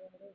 Agora